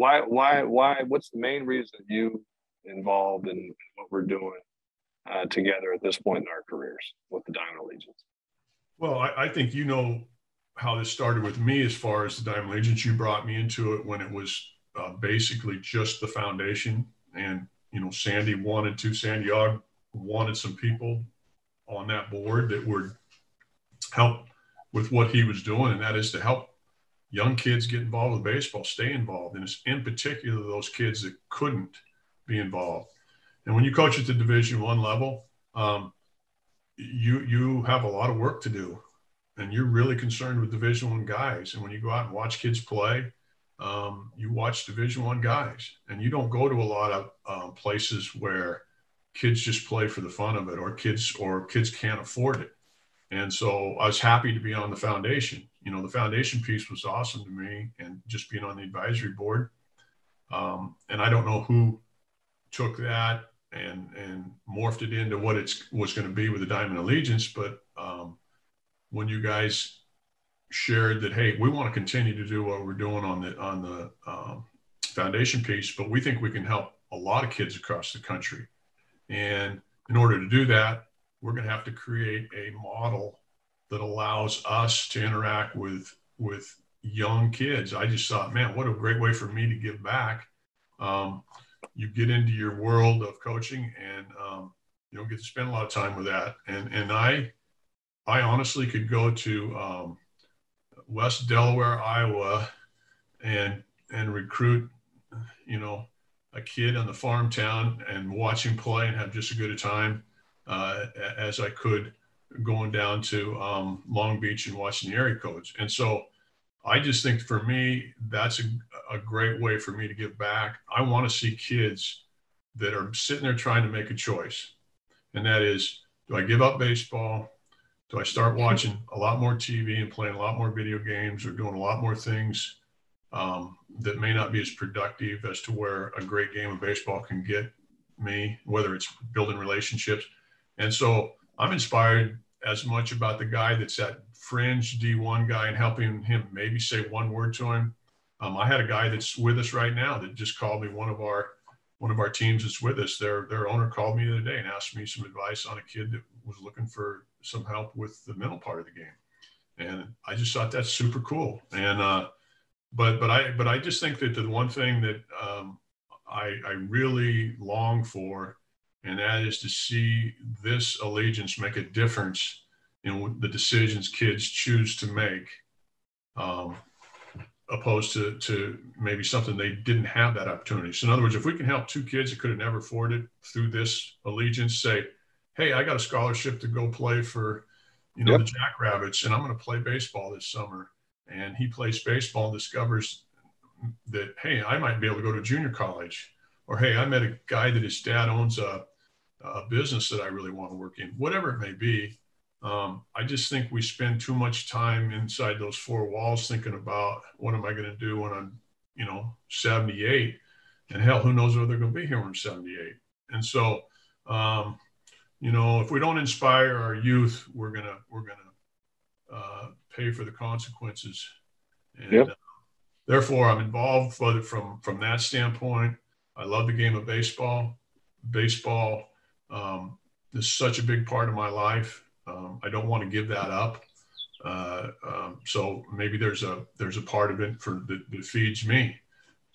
why why why what's the main reason you involved in what we're doing uh, together at this point in our careers with the Diamond Allegiance? Well, I, I, think you know how this started with me as far as the Diamond Allegiance. You brought me into it when it was uh, basically just the foundation, and you know Sandy wanted to. Sandy Ogg wanted some people on that board that would help with what he was doing, and that is to help young kids get involved with baseball, stay involved, and it's in particular those kids that couldn't be involved. And when you coach at the Division One level, um, you you have a lot of work to do, and you're really concerned with Division One guys. And when you go out and watch kids play, um, you watch Division One guys, and you don't go to a lot of um, places where kids just play for the fun of it, or kids or kids can't afford it. And so I was happy to be on the foundation. You know, the foundation piece was awesome to me, and just being on the advisory board. Um, and I don't know who took that and and morphed it into what it's was going to be with the Diamond Allegiance. But um, when you guys shared that, hey, we want to continue to do what we're doing on the on the um, foundation piece, but we think we can help a lot of kids across the country. And in order to do that, we're going to have to create a model that allows us to interact with with young kids. I just thought, man, what a great way for me to give back. Um, you get into your world of coaching and um, you don't get to spend a lot of time with that. And and I I honestly could go to um, West Delaware, Iowa, and and recruit, you know, a kid on the farm town and watch him play and have just as good a time uh, as I could going down to um, Long Beach and watching the area codes. And so I just think for me, that's a, a great way for me to give back. I want to see kids that are sitting there trying to make a choice. And that is, do I give up baseball? Do I start watching a lot more TV and playing a lot more video games or doing a lot more things um, that may not be as productive as to where a great game of baseball can get me, whether it's building relationships. And so I'm inspired as much about the guy that's that fringe D1 guy and helping him maybe say one word to him. Um, I had a guy that's with us right now that just called me. One of our one of our teams that's with us. Their their owner called me the other day and asked me some advice on a kid that was looking for some help with the mental part of the game. And I just thought that's super cool. And uh, but but I but I just think that the one thing that um, I, I really long for and that is to see this allegiance make a difference in the decisions kids choose to make, um, opposed to, to maybe something they didn't have that opportunity. So, in other words, if we can help two kids that could have never afforded it through this allegiance say, hey, I got a scholarship to go play for, you know, yep. the Jackrabbits, and I'm going to play baseball this summer. And he plays baseball and discovers that, hey, I might be able to go to junior college. Or, hey, I met a guy that his dad owns a a business that I really want to work in, whatever it may be. Um, I just think we spend too much time inside those four walls thinking about what am I going to do when I'm, you know, 78, and hell, who knows whether they're going to be here when I'm 78. And so, um, you know, if we don't inspire our youth, we're gonna we're gonna uh, pay for the consequences. And yep. uh, therefore, I'm involved from from that standpoint. I love the game of baseball. Baseball um, this is such a big part of my life. Um, I don't want to give that up. Uh, um, so maybe there's a there's a part of it for that, that feeds me.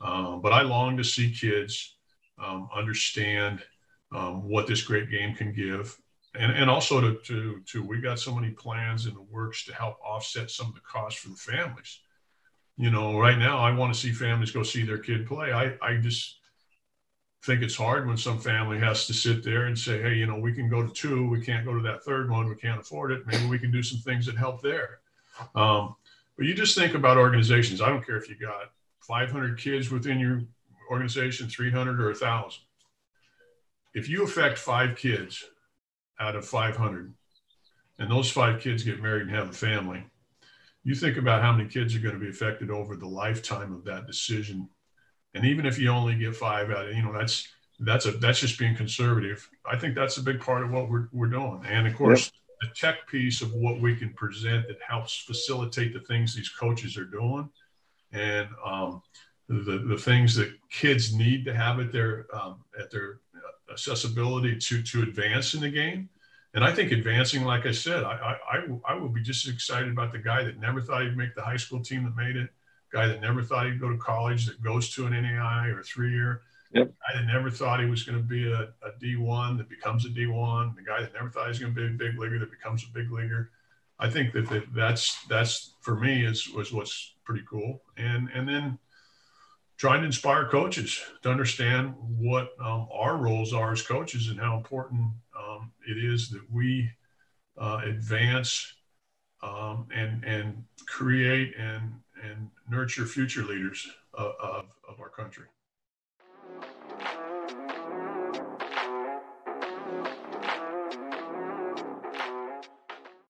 Um, but I long to see kids um, understand um, what this great game can give, and and also to to to we got so many plans in the works to help offset some of the costs for the families. You know, right now I want to see families go see their kid play. I I just think it's hard when some family has to sit there and say, hey, you know, we can go to two, we can't go to that third one, we can't afford it. Maybe we can do some things that help there. Um, but you just think about organizations. I don't care if you got 500 kids within your organization, 300 or 1,000. If you affect five kids out of 500, and those five kids get married and have a family, you think about how many kids are going to be affected over the lifetime of that decision and even if you only get five out of, you know, that's that's a that's just being conservative. I think that's a big part of what we're we're doing. And of course, yep. the tech piece of what we can present that helps facilitate the things these coaches are doing. And um, the, the things that kids need to have at their um, at their accessibility to to advance in the game. And I think advancing, like I said, I, I, I will be just as excited about the guy that never thought he'd make the high school team that made it, guy that never thought he'd go to college that goes to an NAI or three year, yep. guy that never thought he was going to be a a D1 that becomes a D1, the guy that never thought he was going to be a big leaguer that becomes a big leaguer. I think that, that that's that's for me is was what's pretty cool. And and then trying to inspire coaches to understand what um, our roles are as coaches and how important um, it is that we uh, advance um, and and create and and nurture future leaders of, of, of our country.